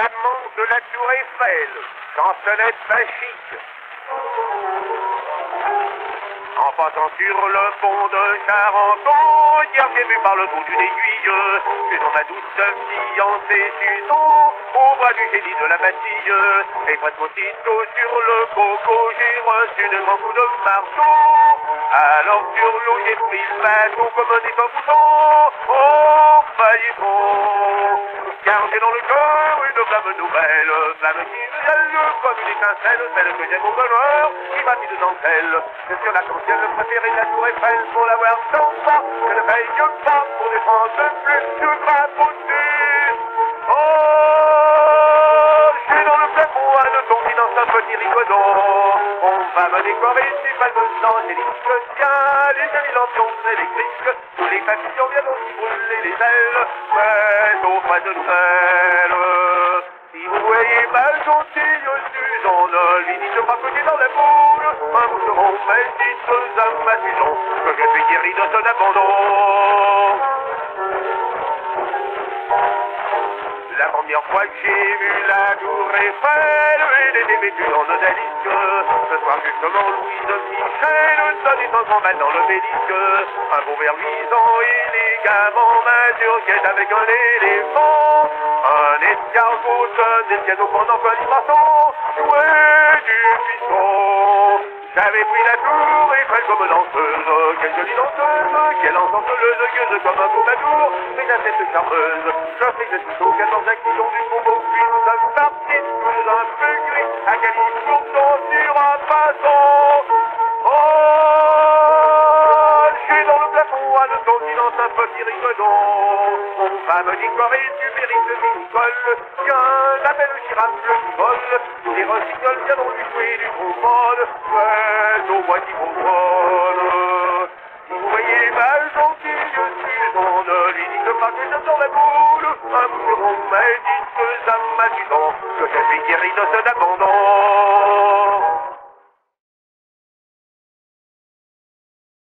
l'amant de la tour Eiffel, chansonnette fascique. En passant sur le pont de Charenton, hier j'ai vu par le bout d'une aiguille, dans ma douce fiancée Susan, au bras du génie de la Bastille. Et presque aussitôt sur le coco, j'ai reçu de grands coups de marteau. Alors sur l'eau, j'ai pris le bateau comme un bouton. Oh, faillissons j'ai dans le cœur une flamme nouvelle, flamme qui me comme une étincelle, celle que j'aime au bonheur, qui m'a mis de dentelle. C'est sur la le préféré de la tour Eiffel pour l'avoir sans pas, je ne paye pas pour défendre plus de drapeau Oh, j'ai dans le plafond un tombé dans un petit rigodon. Décorer, c'est pas sang, j'ai dit que tiens, les jolies lampions électriques, tous les papillons viennent aussi brûler les ailes, mais au pas de nouvelles. Si vous voyez ma gentille Suzanne, lui dites pas que j'ai dans la boule, un moucheron, mais dites à ma maison que je suis guéri de son abandon. La première fois que j'ai vu la tour Eiffel, elle était vêtue en odalisque. Ce soir justement, Louise Michel sonnait un grand mal dans le mélisque. Un beau verre luisant, élégamment mazurquette avec un éléphant. Un escargot, des pianos pendant que les passants jouaient du piston. J'avais pris la tour Eiffel comme danseuse, quelle jolie danseuse, quelle encenteuse, gueuse comme un beau madour, mais la tête charmeuse. Je fais de sitôt qu'elle dans un du combo, puis nous sommes partis sous un peu du du ma que je dans la un moucheron, mais dites à ma que je suis de cet abandon.